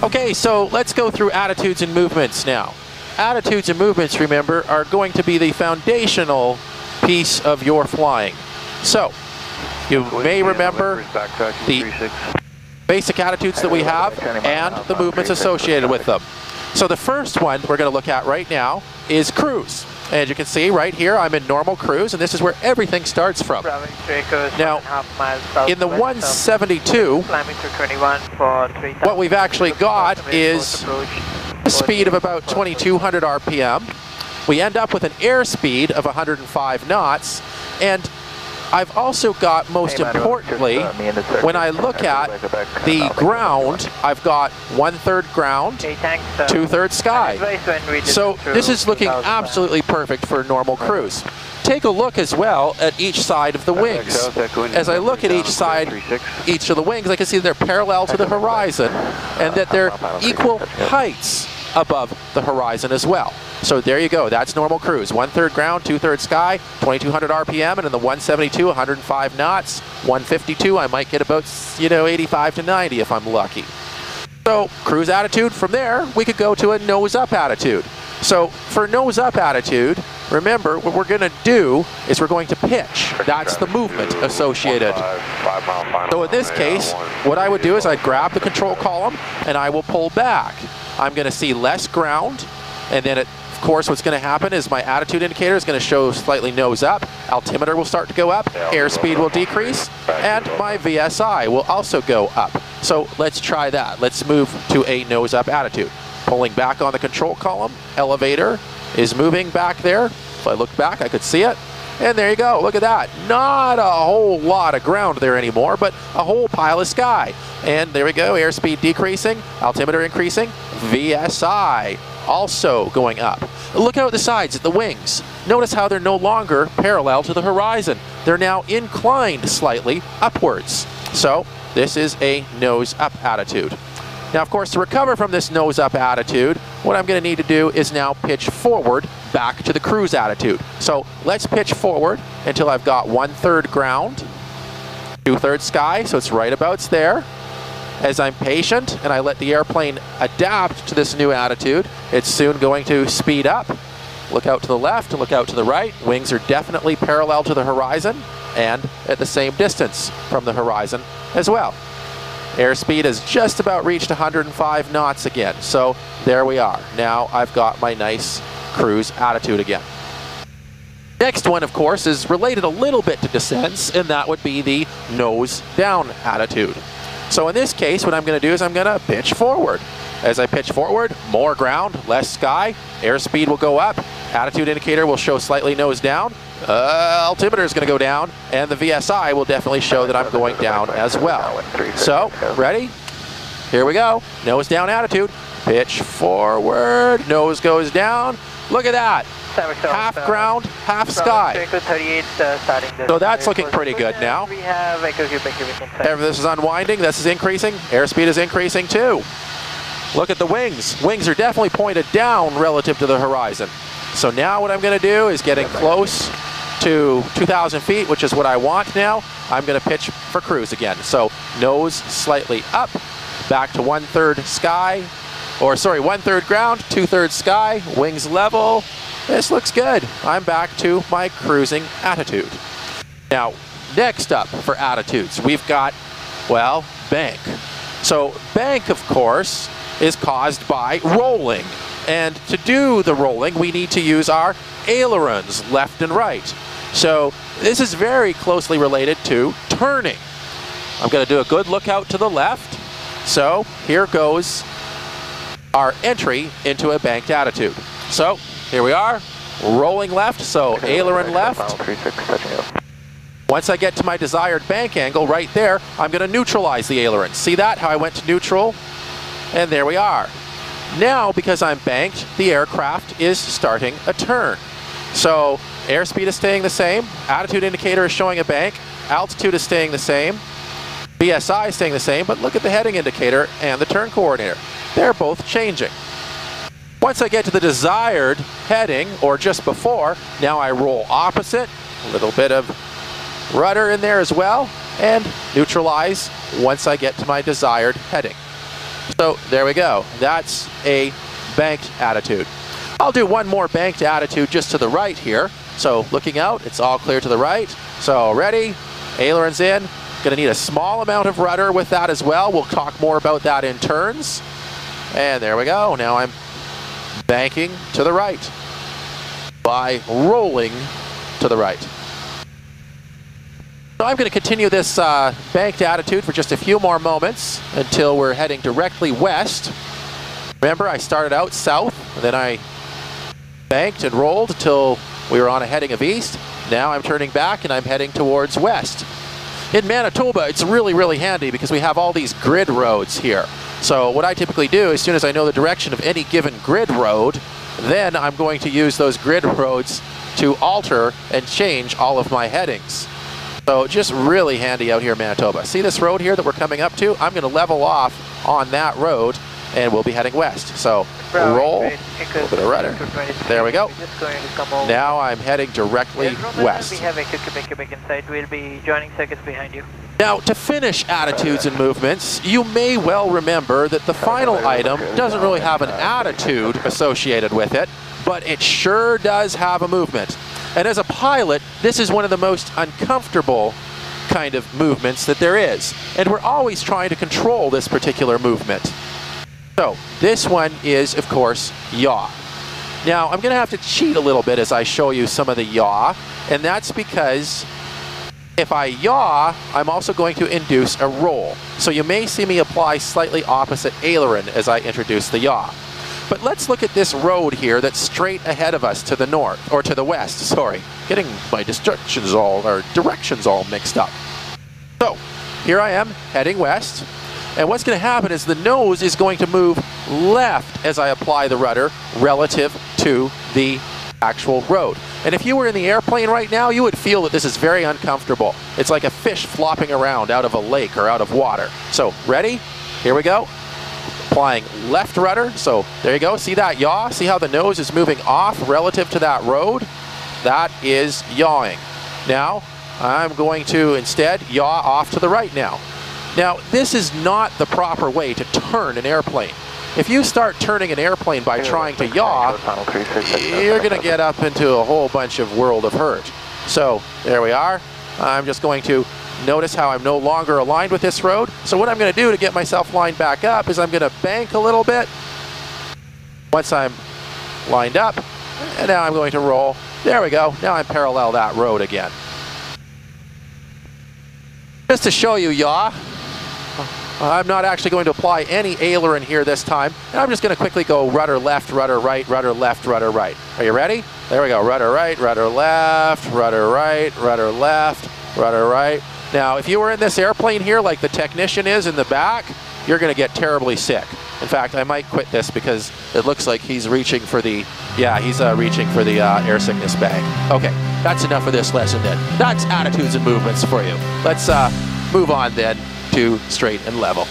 Okay, so let's go through attitudes and movements now. Attitudes and movements, remember, are going to be the foundational piece of your flying. So, you may remember the basic attitudes that we have and the movements associated with them. So the first one we're going to look at right now is cruise. As you can see right here, I'm in normal cruise, and this is where everything starts from. Now, in the 172, what we've actually got is a speed of about 2200 RPM. We end up with an airspeed of 105 knots, and I've also got, most importantly, when I look at the ground, I've got one-third ground, two-thirds sky. So this is looking absolutely perfect for a normal cruise. Take a look as well at each side of the wings. As I look at each side, each of the wings, I can see they're parallel to the horizon and that they're equal heights above the horizon as well. So there you go. That's normal cruise. One third ground, two thirds sky, 2200 RPM, and in the 172, 105 knots. 152, I might get about you know 85 to 90 if I'm lucky. So cruise attitude. From there, we could go to a nose up attitude. So for nose up attitude, remember what we're going to do is we're going to pitch. That's the movement associated. So in this case, what I would do is I'd grab the control column and I will pull back. I'm going to see less ground and then it of course, what's going to happen is my attitude indicator is going to show slightly nose up. Altimeter will start to go up. Airspeed will decrease. And my VSI will also go up. So let's try that. Let's move to a nose up attitude. Pulling back on the control column. Elevator is moving back there. If I look back, I could see it. And there you go. Look at that. Not a whole lot of ground there anymore, but a whole pile of sky. And there we go. Airspeed decreasing, altimeter increasing, VSI also going up. Look out the sides at the wings. Notice how they're no longer parallel to the horizon. They're now inclined slightly upwards. So this is a nose up attitude. Now, of course, to recover from this nose up attitude, what I'm going to need to do is now pitch forward back to the cruise attitude. So let's pitch forward until I've got one third ground, two thirds sky, so it's right about there. As I'm patient and I let the airplane adapt to this new attitude, it's soon going to speed up. Look out to the left, look out to the right. Wings are definitely parallel to the horizon and at the same distance from the horizon as well. Airspeed has just about reached 105 knots again. So there we are. Now I've got my nice cruise attitude again. Next one, of course, is related a little bit to descents, and that would be the nose down attitude. So in this case, what I'm going to do is I'm going to pitch forward. As I pitch forward, more ground, less sky, airspeed will go up, attitude indicator will show slightly nose down, uh, altimeter is going to go down, and the VSI will definitely show that I'm going down as well. So, ready? Here we go. Nose down attitude. Pitch forward, nose goes down. Look at that. Half ground, half sky. So that's looking pretty good now. This is unwinding, this is increasing, airspeed is increasing too. Look at the wings. Wings are definitely pointed down relative to the horizon. So now what I'm going to do is getting close to 2,000 feet, which is what I want now. I'm going to pitch for cruise again. So nose slightly up, back to one-third sky, or sorry, one-third ground, two-thirds sky, wings level. This looks good. I'm back to my cruising attitude. Now, next up for attitudes, we've got, well, bank. So bank, of course, is caused by rolling. And to do the rolling, we need to use our ailerons left and right. So this is very closely related to turning. I'm going to do a good look out to the left. So here goes our entry into a banked attitude. So here we are, rolling left, so aileron left. Once I get to my desired bank angle right there, I'm going to neutralize the aileron. See that, how I went to neutral? And there we are. Now, because I'm banked, the aircraft is starting a turn. So airspeed is staying the same, attitude indicator is showing a bank, altitude is staying the same, VSI is staying the same, but look at the heading indicator and the turn coordinator. They're both changing. Once I get to the desired heading, or just before, now I roll opposite, a little bit of rudder in there as well, and neutralize once I get to my desired heading. So there we go. That's a banked attitude. I'll do one more banked attitude just to the right here. So looking out, it's all clear to the right. So ready, ailerons in. Gonna need a small amount of rudder with that as well. We'll talk more about that in turns. And there we go. Now I'm banking to the right by rolling to the right. So I'm going to continue this uh, banked attitude for just a few more moments until we're heading directly west. Remember, I started out south, then I banked and rolled until we were on a heading of east. Now I'm turning back and I'm heading towards west. In Manitoba, it's really, really handy because we have all these grid roads here. So what I typically do, as soon as I know the direction of any given grid road, then I'm going to use those grid roads to alter and change all of my headings. So just really handy out here in Manitoba. See this road here that we're coming up to? I'm going to level off on that road and we'll be heading west. So roll, a little bit of rudder. There we go. Now I'm heading directly west. We have a Quebec inside. We'll be joining seconds behind you. Now, to finish attitudes and movements, you may well remember that the final item doesn't really have an attitude associated with it, but it sure does have a movement. And as a pilot, this is one of the most uncomfortable kind of movements that there is. And we're always trying to control this particular movement. So this one is, of course, yaw. Now, I'm going to have to cheat a little bit as I show you some of the yaw, and that's because if I yaw, I'm also going to induce a roll. So you may see me apply slightly opposite aileron as I introduce the yaw. But let's look at this road here that's straight ahead of us to the north, or to the west, sorry. Getting my directions all, or directions all mixed up. So, here I am, heading west, and what's going to happen is the nose is going to move left as I apply the rudder relative to the actual road. And if you were in the airplane right now, you would feel that this is very uncomfortable. It's like a fish flopping around out of a lake or out of water. So, ready? Here we go applying left rudder. So there you go. See that yaw? See how the nose is moving off relative to that road? That is yawing. Now, I'm going to instead yaw off to the right now. Now, this is not the proper way to turn an airplane. If you start turning an airplane by trying to yaw, you're going to get up into a whole bunch of world of hurt. So, there we are. I'm just going to Notice how I'm no longer aligned with this road. So what I'm going to do to get myself lined back up is I'm going to bank a little bit. Once I'm lined up, and now I'm going to roll. There we go. Now I'm parallel that road again. Just to show you yaw, I'm not actually going to apply any aileron here this time. And I'm just going to quickly go rudder left, rudder right, rudder left, rudder right. Are you ready? There we go. Rudder right, rudder left, rudder right, rudder left, rudder right. Now, if you were in this airplane here like the technician is in the back, you're going to get terribly sick. In fact, I might quit this because it looks like he's reaching for the, yeah, he's uh, reaching for the uh, air sickness bag. Okay, that's enough of this lesson then. That's attitudes and movements for you. Let's uh, move on then to straight and level.